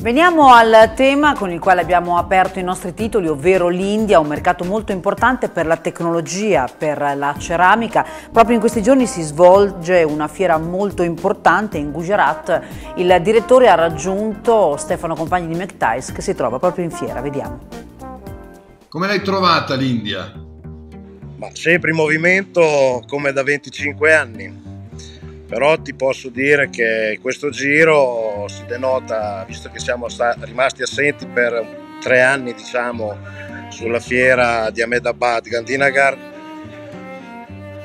Veniamo al tema con il quale abbiamo aperto i nostri titoli, ovvero l'India, un mercato molto importante per la tecnologia, per la ceramica. Proprio in questi giorni si svolge una fiera molto importante in Gujarat. Il direttore ha raggiunto Stefano Compagni di McTice che si trova proprio in fiera. Vediamo. Come l'hai trovata l'India? Ma sempre in movimento come da 25 anni però ti posso dire che questo giro si denota, visto che siamo rimasti assenti per tre anni diciamo, sulla fiera di Ahmedabad Gandhinagar,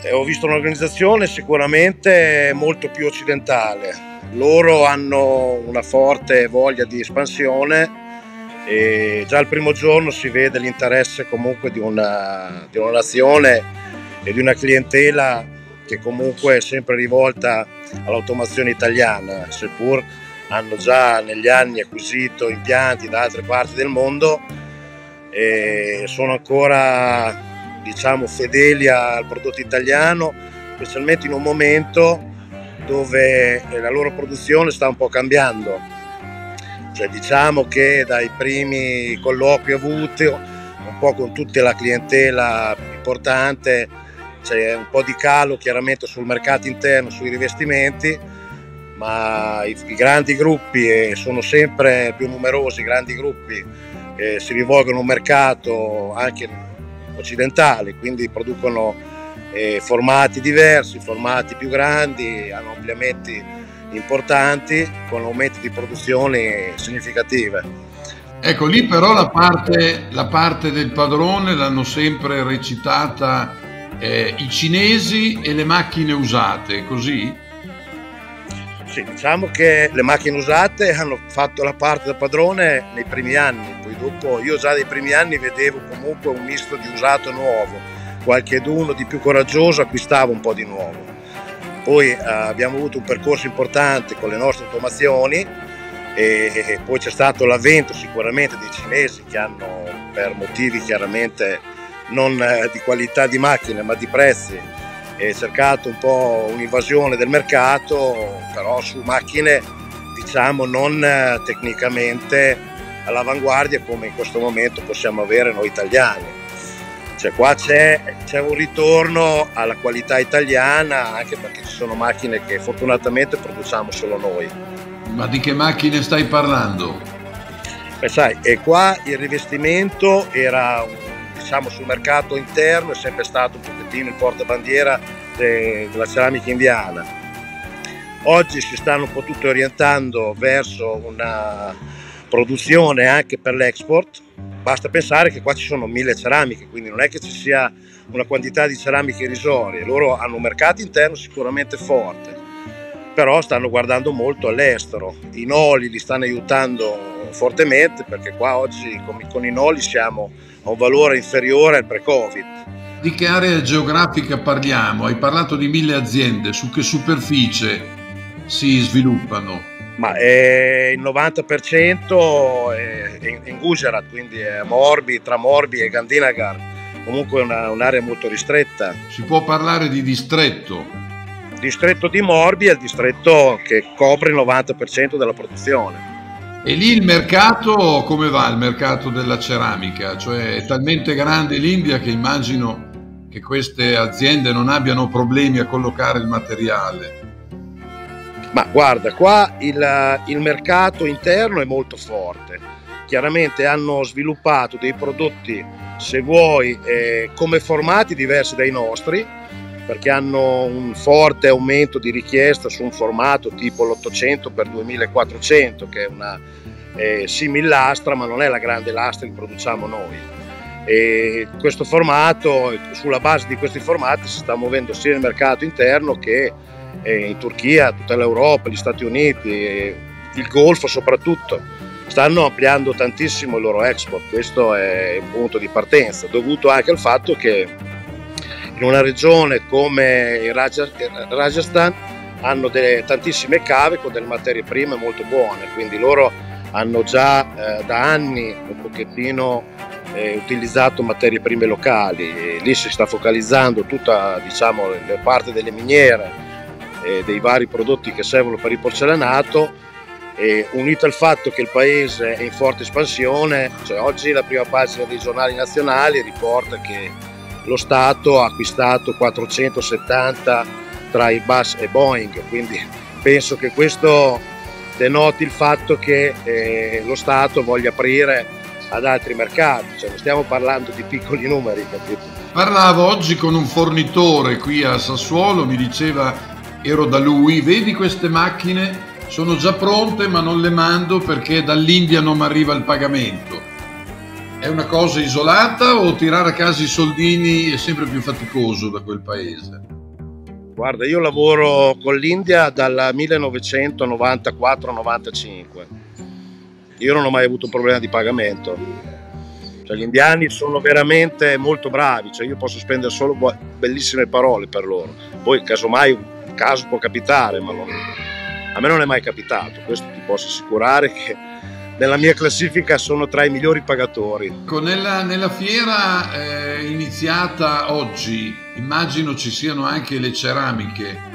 e ho visto un'organizzazione sicuramente molto più occidentale. Loro hanno una forte voglia di espansione e già il primo giorno si vede l'interesse comunque di una, di una nazione e di una clientela che comunque è sempre rivolta all'automazione italiana, seppur hanno già negli anni acquisito impianti da altre parti del mondo e sono ancora diciamo fedeli al prodotto italiano, specialmente in un momento dove la loro produzione sta un po' cambiando. Cioè, diciamo che dai primi colloqui avuti, un po' con tutta la clientela importante, c'è un po' di calo chiaramente sul mercato interno, sui rivestimenti, ma i, i grandi gruppi, e sono sempre più numerosi i grandi gruppi, che si rivolgono a un mercato anche occidentale, quindi producono eh, formati diversi, formati più grandi, hanno ampliamenti importanti con aumenti di produzione significative. Ecco, lì però la parte, la parte del padrone l'hanno sempre recitata eh, i cinesi e le macchine usate, così? Sì, diciamo che le macchine usate hanno fatto la parte da padrone nei primi anni, poi dopo io già nei primi anni vedevo comunque un misto di usato e nuovo, qualche d'uno di più coraggioso acquistava un po' di nuovo. Poi eh, abbiamo avuto un percorso importante con le nostre automazioni e, e poi c'è stato l'avvento sicuramente dei cinesi che hanno per motivi chiaramente non eh, di qualità di macchine ma di prezzi e cercato un po' un'invasione del mercato però su macchine diciamo non eh, tecnicamente all'avanguardia come in questo momento possiamo avere noi italiani cioè qua c'è, c'è, un ritorno alla qualità italiana anche perché ci sono macchine che fortunatamente produciamo solo noi. Ma di che macchine stai parlando? Beh, sai, e qua il rivestimento era un diciamo, sul mercato interno è sempre stato un pochettino il portabandiera de, della ceramica indiana. Oggi si stanno un po' tutti orientando verso una produzione anche per l'export. Basta pensare che qua ci sono mille ceramiche, quindi non è che ci sia una quantità di ceramiche irrisorie. Loro hanno un mercato interno sicuramente forte, però stanno guardando molto all'estero. I noli li stanno aiutando fortemente perché qua oggi con i noli siamo a un valore inferiore al pre-Covid. Di che area geografica parliamo? Hai parlato di mille aziende, su che superficie si sviluppano? Ma il 90% è in Gujarat, quindi è Morbi, tra Morbi e Gandhinagar, comunque è una, un'area molto ristretta. Si può parlare di distretto? Distretto di Morbi è il distretto che copre il 90% della produzione. E lì il mercato, come va il mercato della ceramica? Cioè è talmente grande l'India che immagino che queste aziende non abbiano problemi a collocare il materiale. Ma guarda, qua il, il mercato interno è molto forte. Chiaramente hanno sviluppato dei prodotti, se vuoi, eh, come formati diversi dai nostri, perché hanno un forte aumento di richiesta su un formato tipo l'800 x 2400 che è una eh, simil lastra ma non è la grande lastra che produciamo noi. E questo formato sulla base di questi formati si sta muovendo sia nel mercato interno che eh, in Turchia, tutta l'Europa, gli Stati Uniti, il Golfo soprattutto. Stanno ampliando tantissimo il loro export questo è un punto di partenza dovuto anche al fatto che in una regione come il Rajasthan hanno delle, tantissime cave con delle materie prime molto buone, quindi loro hanno già eh, da anni un pochettino eh, utilizzato materie prime locali. Lì si sta focalizzando tutta diciamo, le parti delle miniere e dei vari prodotti che servono per il porcellanato E unito al fatto che il paese è in forte espansione, cioè oggi la prima pagina dei giornali nazionali riporta che lo Stato ha acquistato 470 tra Airbus e Boeing, quindi penso che questo denoti il fatto che eh, lo Stato voglia aprire ad altri mercati, cioè non stiamo parlando di piccoli numeri, capito? Parlavo oggi con un fornitore qui a Sassuolo, mi diceva, ero da lui, vedi queste macchine? Sono già pronte ma non le mando perché dall'India non mi arriva il pagamento. È una cosa isolata o tirare a casa i soldini è sempre più faticoso da quel paese? Guarda, io lavoro con l'India dal 1994-95. Io non ho mai avuto problema di pagamento. Cioè, gli indiani sono veramente molto bravi, cioè, io posso spendere solo bellissime parole per loro. Poi, casomai, un caso può capitare, ma non, a me non è mai capitato, questo ti posso assicurare che nella mia classifica sono tra i migliori pagatori. Nella, nella fiera eh, iniziata oggi, immagino ci siano anche le ceramiche.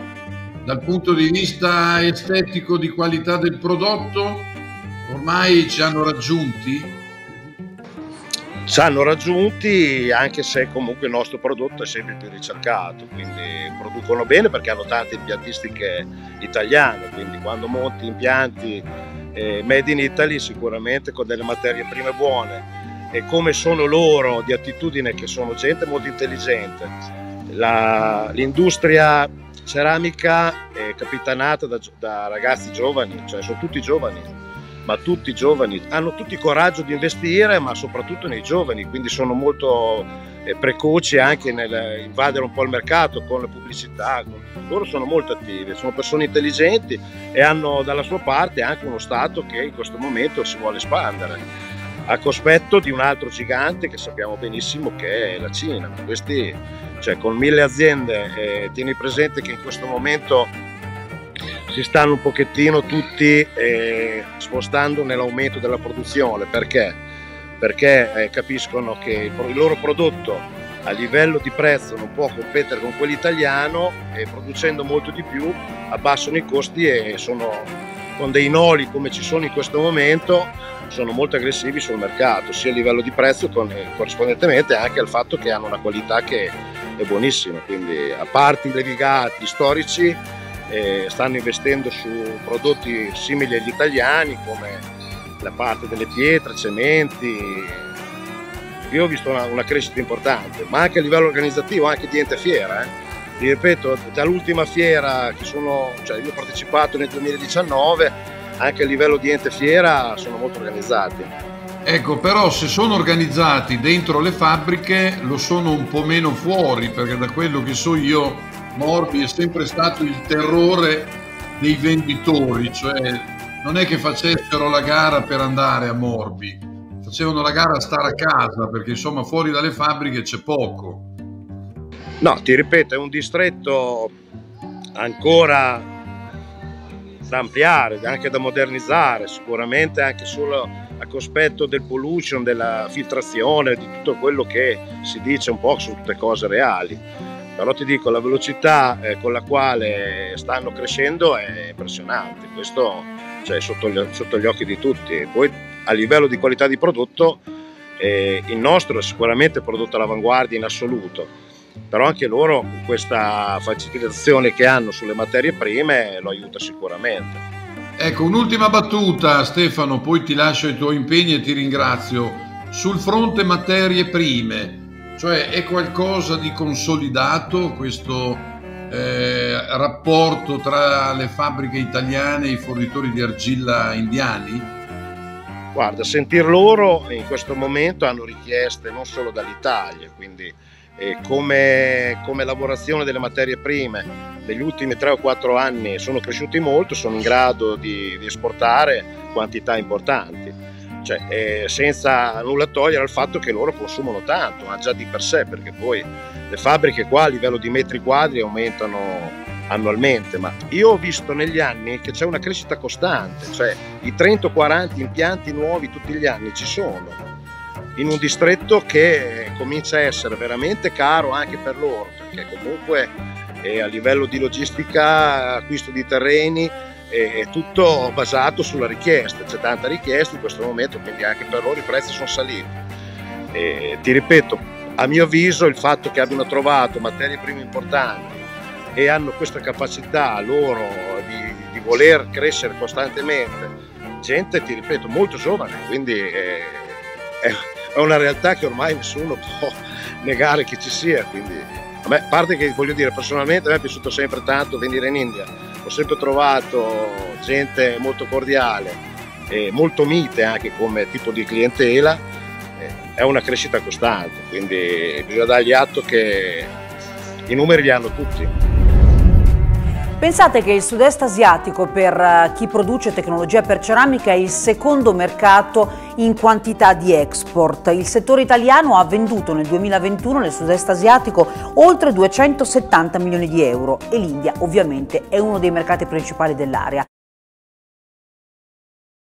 Dal punto di vista estetico di qualità del prodotto, ormai ci hanno raggiunti? Ci hanno raggiunti anche se comunque il nostro prodotto è sempre più ricercato, quindi producono bene perché hanno tante impiantistiche italiane, quindi quando monti impianti eh, made in Italy sicuramente con delle materie prime buone e come sono loro di attitudine che sono gente molto intelligente. La, l'industria ceramica è capitanata da, da ragazzi giovani, cioè sono tutti giovani ma tutti giovani hanno tutti coraggio di investire, ma soprattutto nei giovani, quindi sono molto precoci anche nel invadere un po' il mercato con le pubblicità. Loro sono molto attivi, sono persone intelligenti e hanno dalla sua parte anche uno Stato che in questo momento si vuole espandere a cospetto di un altro gigante che sappiamo benissimo che è la Cina. Questi, cioè, con mille aziende, eh, tieni presente che in questo momento si stanno un pochettino tutti eh, spostando nell'aumento della produzione perché? Perché eh, capiscono che il, il loro prodotto a livello di prezzo non può competere con quello italiano e producendo molto di più abbassano i costi e sono con dei noli come ci sono in questo momento sono molto aggressivi sul mercato sia a livello di prezzo con, corrispondentemente anche al fatto che hanno una qualità che è buonissima. Quindi a parte i levigati storici eh, stanno investendo su prodotti simili agli italiani come la parte delle pietre, cementi. Io ho visto una, una crescita importante, ma anche a livello organizzativo, anche di ente fiera. Eh. Vi ripeto, dall'ultima fiera che sono, cioè io ho partecipato nel 2019, anche a livello di ente fiera sono molto organizzati. Ecco, però se sono organizzati dentro le fabbriche lo sono un po' meno fuori, perché da quello che so io Morbi è sempre stato il terrore dei venditori, cioè non è che facessero la gara per andare a Morbi, facevano la gara a stare a casa perché insomma fuori dalle fabbriche c'è poco. No, ti ripeto, è un distretto ancora da ampliare, anche da modernizzare, sicuramente anche solo a cospetto del pollution, della filtrazione, di tutto quello che si dice un po' su tutte cose reali. Però ti dico la velocità eh, con la quale stanno crescendo è impressionante, questo cioè, sotto, gli, sotto, gli, occhi di tutti. Poi a livello di qualità di prodotto eh, il nostro è sicuramente prodotto all'avanguardia in assoluto, però anche loro questa facilitazione che hanno sulle materie prime lo aiuta sicuramente. Ecco, un'ultima battuta Stefano, poi ti lascio i tuoi impegni e ti ringrazio. Sul fronte materie prime, cioè è qualcosa di consolidato questo eh, rapporto tra le fabbriche italiane e i fornitori di argilla indiani? Guarda, sentir loro in questo momento hanno richieste non solo dall'Italia, quindi eh, come, come, lavorazione delle materie prime negli ultimi 3 o 4 anni sono cresciuti molto, sono in grado di, di esportare quantità importanti cioè, eh, senza nulla togliere al fatto che loro consumano tanto, ma già di per sé, perché poi le fabbriche qua a livello di metri quadri aumentano annualmente, ma io ho visto negli anni che c'è una crescita costante, cioè i 30-40 impianti nuovi tutti gli anni ci sono, in un distretto che comincia a essere veramente caro anche per loro, perché comunque eh, a livello di logistica, acquisto di terreni, è tutto basato sulla richiesta, c'è tanta richiesta in questo momento, quindi anche per loro i prezzi sono saliti. E, ti ripeto, a mio avviso il fatto che abbiano trovato materie prime importanti e hanno questa capacità loro di, di voler crescere costantemente, gente, ti ripeto, molto giovane, quindi è, è una realtà che ormai nessuno può negare che ci sia. Quindi, a, me, parte che voglio dire, personalmente a me è piaciuto sempre tanto venire in India, ho sempre trovato gente molto cordiale e molto mite anche come tipo di clientela, è una crescita costante, quindi bisogna dargli atto che i numeri li hanno tutti. Pensate che il sud-est asiatico per eh, chi produce tecnologia per ceramica è il secondo mercato in quantità di export. Il settore italiano ha venduto nel 2021 nel sud-est asiatico oltre 270 milioni di euro e l'India ovviamente è uno dei mercati principali dell'area.